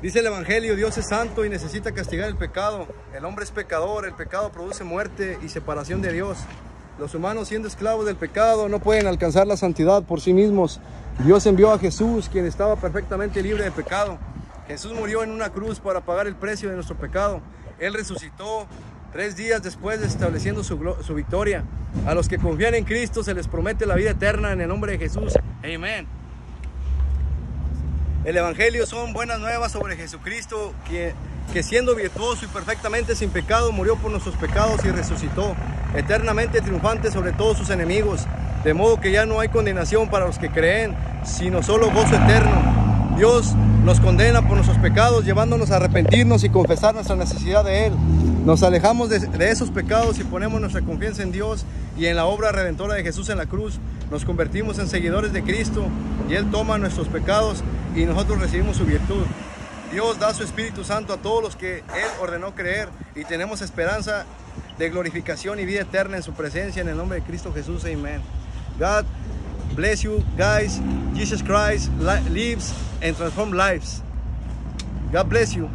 Dice el Evangelio, Dios es santo y necesita castigar el pecado. El hombre es pecador, el pecado produce muerte y separación de Dios. Los humanos siendo esclavos del pecado no pueden alcanzar la santidad por sí mismos. Dios envió a Jesús, quien estaba perfectamente libre de pecado. Jesús murió en una cruz para pagar el precio de nuestro pecado. Él resucitó tres días después estableciendo su, su victoria. A los que confían en Cristo se les promete la vida eterna en el nombre de Jesús. Amén. El Evangelio son buenas nuevas sobre Jesucristo, que, que siendo virtuoso y perfectamente sin pecado, murió por nuestros pecados y resucitó, eternamente triunfante sobre todos sus enemigos. De modo que ya no hay condenación para los que creen, sino solo gozo eterno. Dios nos condena por nuestros pecados, llevándonos a arrepentirnos y confesar nuestra necesidad de Él. Nos alejamos de, de, esos pecados y ponemos nuestra confianza en Dios y en la obra redentora de Jesús en la cruz. Nos convertimos en seguidores de Cristo y Él toma nuestros pecados y nosotros recibimos su virtud. Dios da su Espíritu Santo a todos los que Él ordenó creer y tenemos esperanza de glorificación y vida eterna en su presencia en el nombre de Cristo Jesús. Amén. God bless you guys. Jesus Christ lives and transform lives. God bless you.